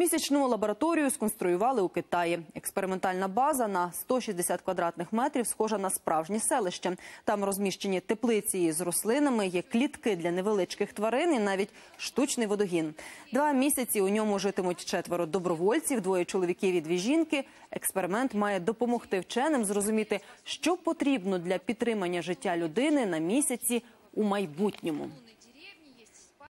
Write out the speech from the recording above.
Місячну лабораторію сконструювали у Китаї. Експериментальна база на 160 квадратних метрів схожа на справжнє селище. Там розміщені теплиці з рослинами, є клітки для невеличких тварин і навіть штучний водогін. Два місяці у ньому житимуть четверо добровольців, двоє чоловіків і дві жінки. Експеримент має допомогти вченим зрозуміти, що потрібно для підтримання життя людини на місяці у майбутньому.